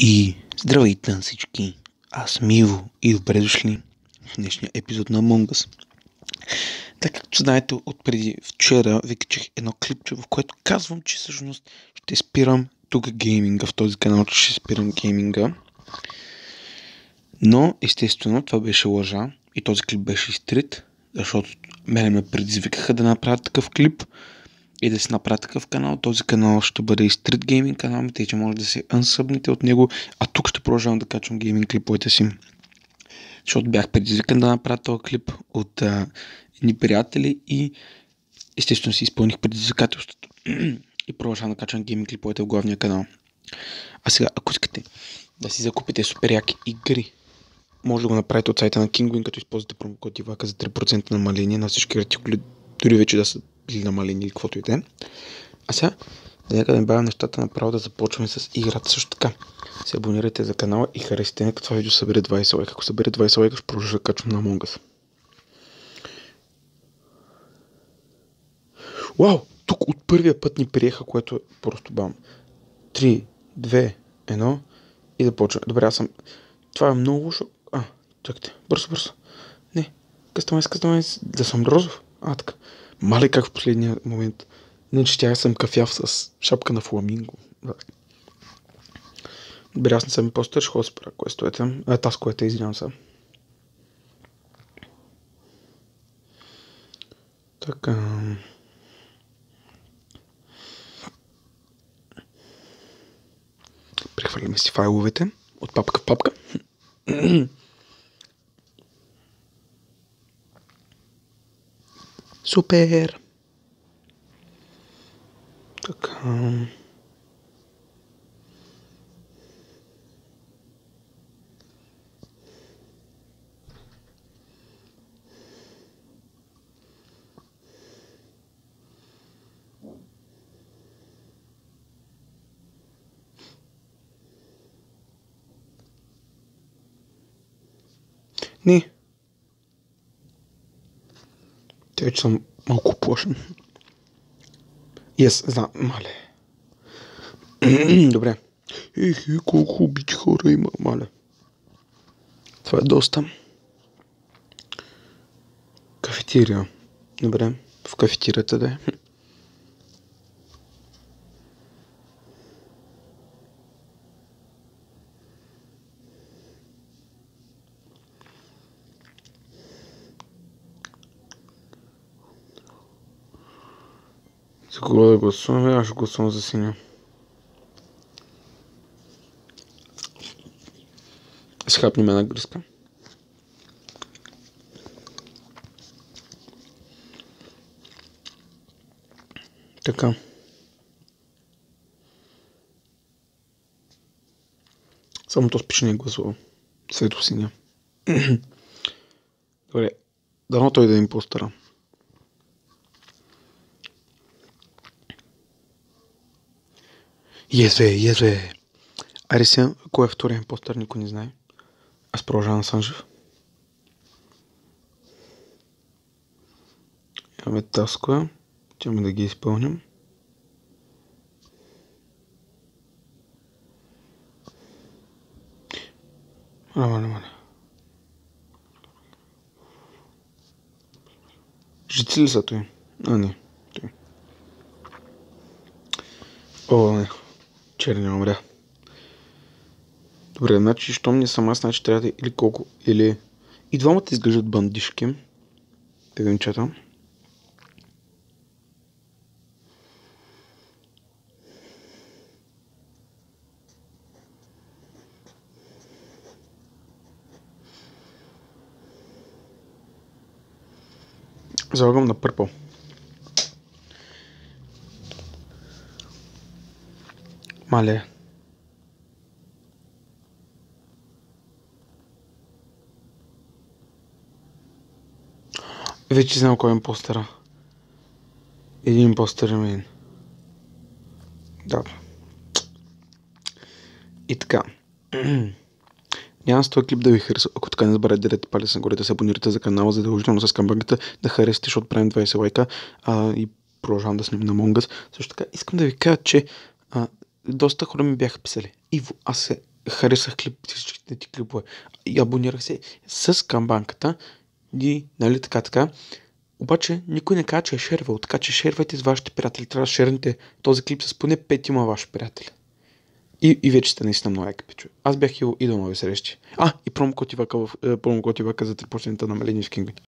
И здравейте на всички! Аз съм Иво и добре дошли в днешния епизод на Among Us. Така както знаете, от преди вчера ви качих едно клипче, в което казвам, че всъщност ще спирам тук гейминга, в този канал, ще спирам гейминга. Но, естествено, това беше лъжа и този клип беше изтрит, защото мене ме предизвикаха да направя такъв клип и да си направя такъв канал. Този канал ще бъде и стрит гейминг канал, тъй че може да се ансъбнете от него, а тук ще продължавам да качвам гейминг клиповете си. Защото бях предизвикан да направя този клип от а, едни приятели и естествено си изпълних предизвикателството. и продължавам да качвам гейминг клиповете в главния канал. А сега, ако искате да си закупите супер яки игри, може да го направите от сайта на Kingwin, като използвате промокод Ивака за 3% намаление на всички артикули, дори вече да са или намалени или каквото и да е. А сега, нека да не нещата направо да започваме с играта също така. Се абонирайте за канала и харесайте, нека това видео събере 20 лайка. Ако събере 20 лайка, ще продължа да качвам на Among Us. Вау! Тук от първия път ни приеха, което е просто бам. 3, 2, 1 и започва. Добре, аз съм... Това е много лошо. А, чакайте. Бързо, бързо. Не. Къстамайс, къстамайс. Да съм розов. А, така. Мале как в последния момент. Не, че тя съм кафяв с шапка на фламинго. Добре, аз не съм импостър, ще спра квестовете. А, таз, което е, извинявам се. Така. Прехвърляме си файловете от папка в папка. Супер! Така. Не. Вече съм малко плашен. И аз знам, мале. Добре. Ех, е, колко убити хора има, мале. Това е доста. Кафетерия. Добре. В кафетерията да. Кого да гласуваме? Аз ще гласувам за синя. Ще хапнем една гръзка. Така. Само то спиш не е гласувал. Светло синя. Добре. Дано той да е импостъра. Езве, езве. Айде сега, кой е втория импостър, никой не знае. Аз продължавам съм жив. Имаме таскове. Чаме да ги изпълним. Мале, мале. Жици ли са той? А, не. Той. О, не. Черни умря. Добре, значи, щом не съм аз, значи трябва да или колко, или... И двамата изглеждат бандишки. Чата. Залагам на пърпъл. Мале. Вече знам кой е импостера. Един импостер е мен. Да. И така. Няма с този клип да ви хареса. Ако така не забравяйте да дадете палец нагоре, да се абонирате за канала, задължително с камбанката, да харесате, защото правим 20 лайка а, и продължавам да снимам на Монгас. Също така искам да ви кажа, че доста хора ми бяха писали. Иво, аз се харесах клип, всичките ти клипове. И абонирах се с камбанката. И, нали така, така. Обаче никой не каза, че е шервал, така че шервайте с вашите приятели. Трябва да шернете този клип с поне 5 има ваши приятели. И, и вече сте наистина много яки пичове. Аз бях и до нови срещи. А, и промокод Ивака, в, е, промокод Ивака за 3% намаление в Kingwin.